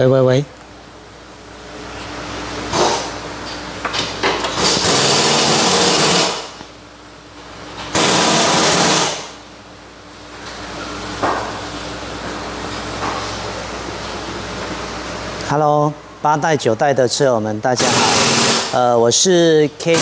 喂喂喂。Hello，八代九代的车友们，大家好。呃，我是 KT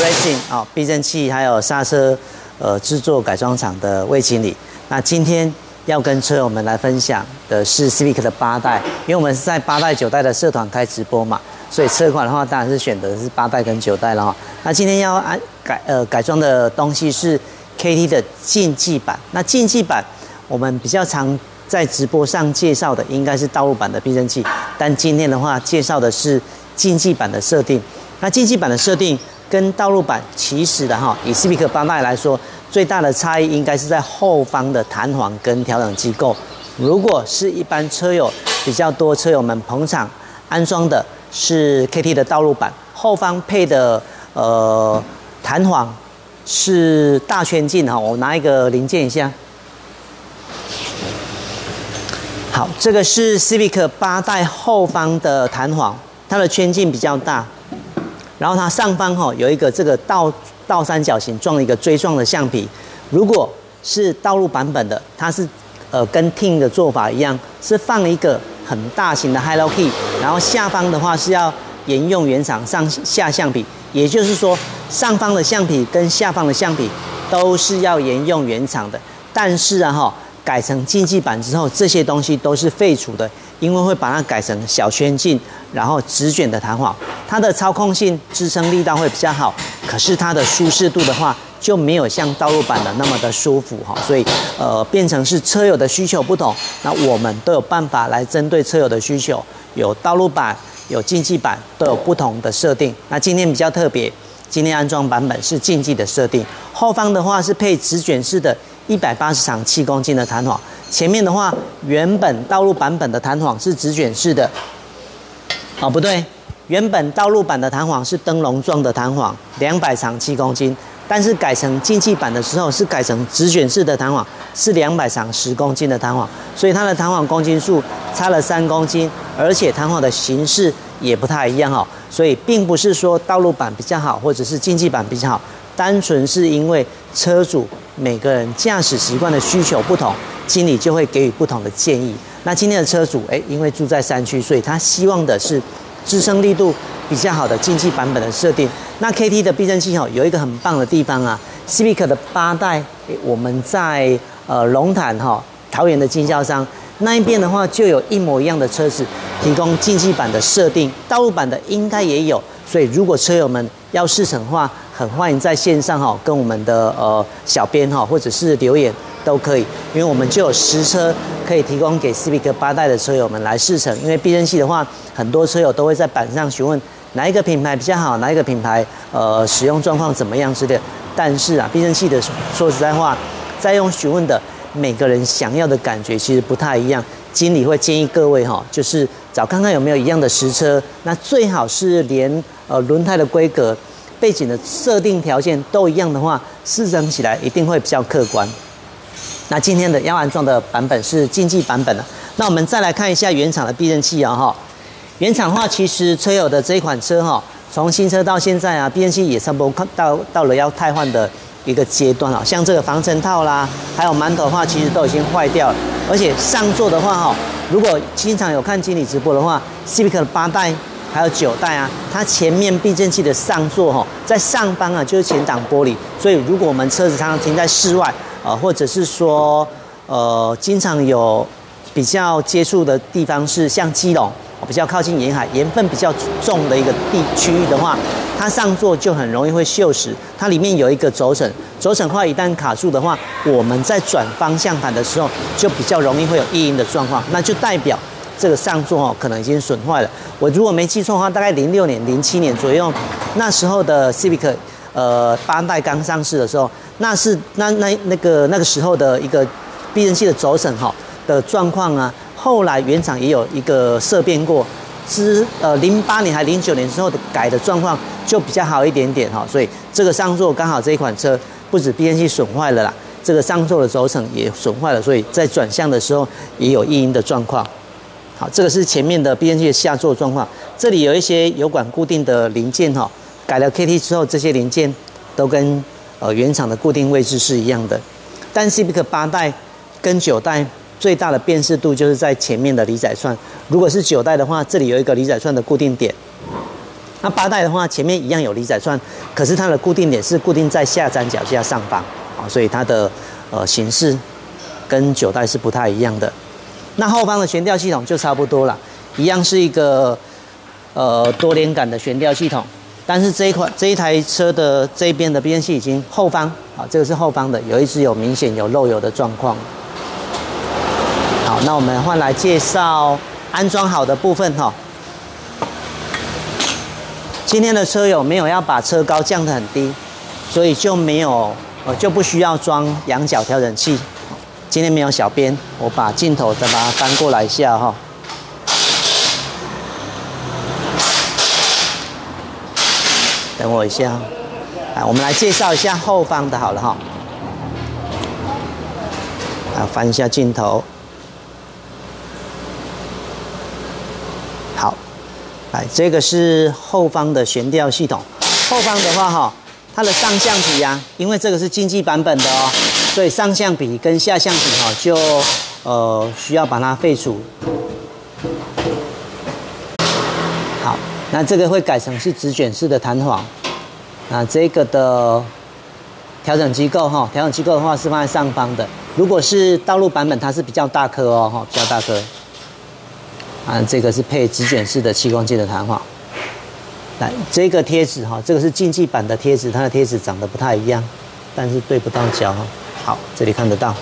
Racing 啊，避震器还有刹车呃制作改装厂的魏经理。那今天要跟车友们来分享的是 Civic 的八代，因为我们是在八代九代的社团开直播嘛，所以车款的话当然是选择是八代跟九代了哈。那今天要安改呃改装的东西是 KT 的竞技版。那竞技版我们比较常在直播上介绍的应该是道路版的避震器，但今天的话介绍的是竞技版的设定。那竞技版的设定跟道路板其实的哈，以 Civic 八代来说，最大的差异应该是在后方的弹簧跟调整机构。如果是一般车友比较多车友们捧场安装的是 KT 的道路板，后方配的呃弹簧是大圈径哈，我拿一个零件一下。好，这个是 Civic 八代后方的弹簧，它的圈径比较大。然后它上方哈有一个这个倒倒三角形状的一个锥状的橡皮，如果是道路版本的，它是呃跟 Ting 的做法一样，是放一个很大型的 Hello Key，然后下方的话是要沿用原厂上下橡皮，也就是说上方的橡皮跟下方的橡皮都是要沿用原厂的，但是啊哈改成竞技版之后，这些东西都是废除的。因为会把它改成小圈径，然后直卷的弹簧，它的操控性、支撑力道会比较好，可是它的舒适度的话就没有像道路版的那么的舒服哈，所以呃变成是车友的需求不同，那我们都有办法来针对车友的需求，有道路版、有竞技版都有不同的设定。那今天比较特别，今天安装版本是竞技的设定，后方的话是配直卷式的，一百八十长七公斤的弹簧。前面的话，原本道路版本的弹簧是直卷式的，哦不对，原本道路版的弹簧是灯笼状的弹簧，两百长七公斤，但是改成竞技版的时候是改成直卷式的弹簧，是两百长十公斤的弹簧，所以它的弹簧公斤数差了三公斤，而且弹簧的形式也不太一样哈，所以并不是说道路版比较好，或者是竞技版比较好，单纯是因为车主每个人驾驶习惯的需求不同。经理就会给予不同的建议。那今天的车主，哎，因为住在山区，所以他希望的是支撑力度比较好的竞技版本的设定。那 KT 的避震器哦，有一个很棒的地方啊，Civic 的八代，我们在呃龙潭哈桃园的经销商那一边的话，就有一模一样的车子提供竞技版的设定，道路版的应该也有。所以如果车友们要试乘的话，很欢迎在线上哈跟我们的呃小编哈或者是留言。都可以，因为我们就有实车可以提供给 Civic 八代的车友们来试乘。因为避震器的话，很多车友都会在板上询问哪一个品牌比较好，哪一个品牌呃使用状况怎么样之类。但是啊，避震器的说实在话，在用询问的每个人想要的感觉其实不太一样。经理会建议各位哈，就是找看看有没有一样的实车，那最好是连呃轮胎的规格、背景的设定条件都一样的话，试乘起来一定会比较客观。那今天的要安装的版本是竞技版本了。那我们再来看一下原厂的避震器啊哈。原厂的话，其实车友的这一款车哈，从新车到现在啊，避震器也差不多到到了要汰换的一个阶段了。像这个防尘套啦，还有馒头的话，其实都已经坏掉了。而且上座的话哈，如果经常有看经理直播的话，Civic 的八代还有九代啊，它前面避震器的上座哈，在上方啊就是前挡玻璃，所以如果我们车子常常停在室外。啊，或者是说，呃，经常有比较接触的地方是像基隆，比较靠近沿海，盐分比较重的一个地区域的话，它上座就很容易会锈蚀。它里面有一个轴承，轴承话一旦卡住的话，我们在转方向盘的时候就比较容易会有异音的状况，那就代表这个上座哦可能已经损坏了。我如果没记错的话，大概零六年、零七年左右，那时候的 Civic。呃，八代刚上市的时候，那是那那那个那个时候的一个避震器的轴承哈的状况啊。后来原厂也有一个色变过，之呃零八年还零九年之后的改的状况就比较好一点点哈。所以这个上座刚好这一款车不止避震器损坏了啦，这个上座的轴承也损坏了，所以在转向的时候也有异音的状况。好，这个是前面的避震器的下座状况。这里有一些油管固定的零件哈，改了 KT 之后，这些零件都跟呃原厂的固定位置是一样的。但 Civic 八代跟九代最大的辨识度就是在前面的离载串。如果是九代的话，这里有一个离载串的固定点。那八代的话，前面一样有离载串，可是它的固定点是固定在下展脚下上方啊，所以它的呃形式跟九代是不太一样的。那后方的悬吊系统就差不多了，一样是一个呃多连杆的悬吊系统，但是这一款这一台车的这边的边器已经后方啊，这个是后方的，有一只有明显有漏油的状况。那我们换来介绍安装好的部分哈。今天的车友没有要把车高降得很低，所以就没有呃就不需要装仰角调整器。今天没有小编，我把镜头再把它翻过来一下哈。等我一下，啊，我们来介绍一下后方的好了哈。啊，翻一下镜头。来，这个是后方的悬吊系统。后方的话，哈，它的上橡皮啊，因为这个是竞技版本的哦，所以上橡皮跟下橡皮哈，就呃需要把它废除。好，那这个会改成是直卷式的弹簧。那这个的调整机构哈，调整机构的话是放在上方的。如果是道路版本，它是比较大颗哦，比较大颗。啊，这个是配直卷式的气缸机的弹簧。来，这个贴纸哈，这个是竞技版的贴纸，它的贴纸长得不太一样，但是对不到胶哈。好，这里看得到。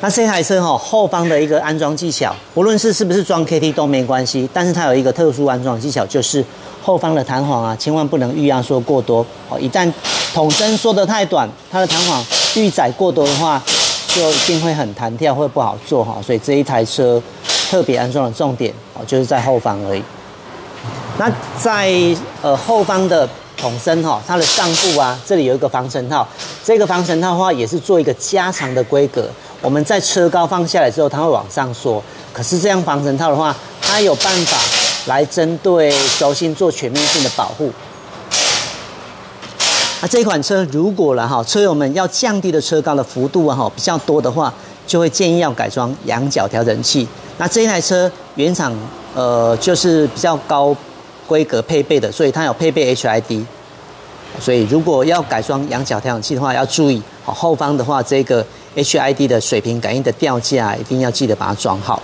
那这台车哈，后方的一个安装技巧，无论是是不是装 KT 都没关系，但是它有一个特殊安装技巧，就是后方的弹簧啊，千万不能预压缩过多哦。一旦筒身缩得太短，它的弹簧预载过多的话，就一定会很弹跳，会不好做哈。所以这一台车。特别安装的重点哦，就是在后方而已。那在呃后方的筒身哈，它的上部啊，这里有一个防尘套。这个防尘套的话，也是做一个加长的规格。我们在车高放下来之后，它会往上缩。可是这样防尘套的话，它有办法来针对轴心做全面性的保护。那这款车如果了哈，车友们要降低的车高的幅度啊哈比较多的话，就会建议要改装仰角调整器。那这一台车原厂呃就是比较高规格配备的，所以它有配备 HID，所以如果要改装仰角调整器的话，要注意好后方的话，这个 HID 的水平感应的吊架一定要记得把它装好。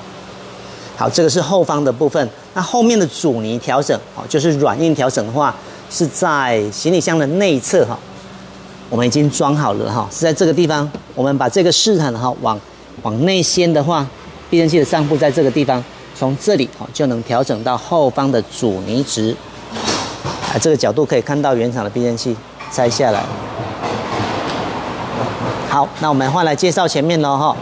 好，这个是后方的部分。那后面的阻尼调整哦，就是软硬调整的话，是在行李箱的内侧哈，我们已经装好了哈，是在这个地方。我们把这个试探哈往往内掀的话。避震器的上部在这个地方，从这里哦就能调整到后方的阻尼值。啊，这个角度可以看到原厂的避震器拆下来。好，那我们换来介绍前面喽哈。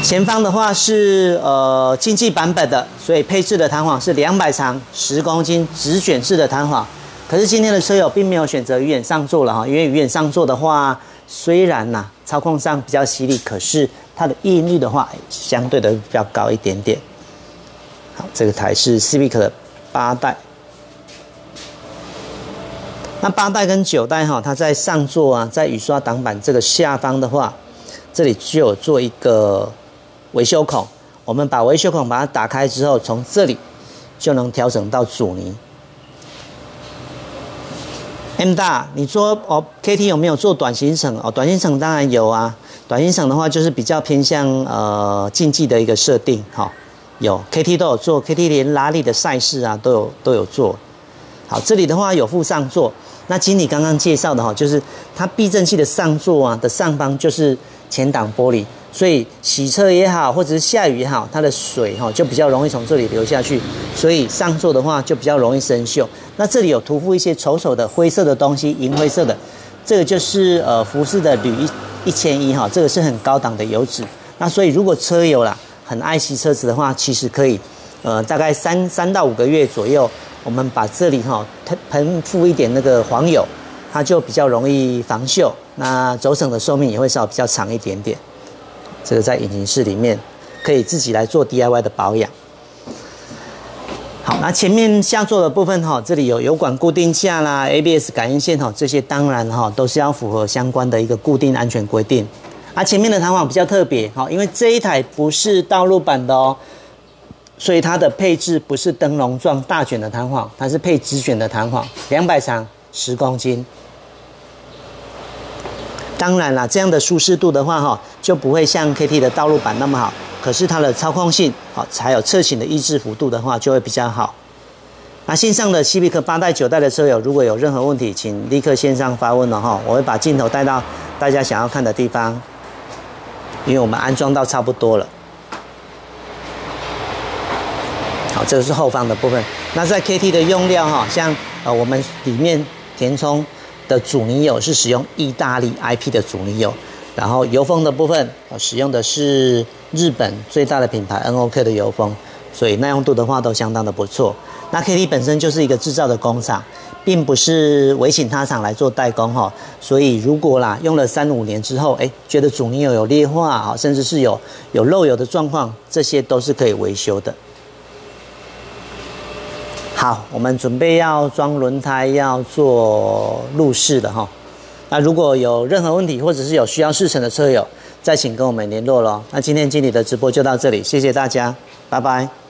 前方的话是呃竞技版本的，所以配置的弹簧是两百长十公斤直卷式的弹簧。可是今天的车友并没有选择鱼眼上座了哈，因为鱼眼上座的话，虽然呐操控上比较犀利，可是它的异音率的话，相对的比较高一点点。好，这个台是 Civic 的八代。那八代跟九代哈，它在上座啊，在雨刷挡板这个下方的话，这里就有做一个维修孔。我们把维修孔把它打开之后，从这里就能调整到阻尼。M 大，你说哦，KT 有没有做短行程？哦，短行程当然有啊。短音绳的话，就是比较偏向呃竞技的一个设定，哈，有 KT 都有做，KT 连拉力的赛事啊都有都有做。好，这里的话有附上座，那经理刚刚介绍的哈，就是它避震器的上座啊的上方就是前挡玻璃，所以洗车也好，或者是下雨也好，它的水哈就比较容易从这里流下去，所以上座的话就比较容易生锈。那这里有涂附一些丑丑的灰色的东西，银灰色的，这个就是呃服饰的铝。一千一哈，这个是很高档的油脂。那所以如果车友啦很爱惜车子的话，其实可以，呃，大概三三到五个月左右，我们把这里哈喷喷覆一点那个黄油，它就比较容易防锈。那轴承的寿命也会稍比较长一点点。这个在引擎室里面。可以自己来做 DIY 的保养。好，那前面下座的部分哈，这里有油管固定架啦、ABS 感应线哈，这些当然哈都是要符合相关的一个固定安全规定。啊，前面的弹簧比较特别哈，因为这一台不是道路版的哦，所以它的配置不是灯笼状大卷的弹簧，它是配直卷的弹簧，两百长，十公斤。当然啦，这样的舒适度的话哈，就不会像 KT 的道路版那么好。可是它的操控性好，还有侧倾的抑制幅度的话，就会比较好。那线上的西比克八代、九代的车友，如果有任何问题，请立刻线上发问了哈，我会把镜头带到大家想要看的地方，因为我们安装到差不多了。好，这个是后方的部分。那在 KT 的用料哈，像呃我们里面填充的阻尼油是使用意大利 IP 的阻尼油。然后油封的部分，使用的是日本最大的品牌 NOK 的油封，所以耐用度的话都相当的不错。那 KT 本身就是一个制造的工厂，并不是委请他厂来做代工哈。所以如果啦用了三五年之后，哎，觉得阻尼油有裂化啊，甚至是有有漏油的状况，这些都是可以维修的。好，我们准备要装轮胎，要做路试的哈。那如果有任何问题，或者是有需要试乘的车友，再请跟我们联络喽。那今天经理的直播就到这里，谢谢大家，拜拜。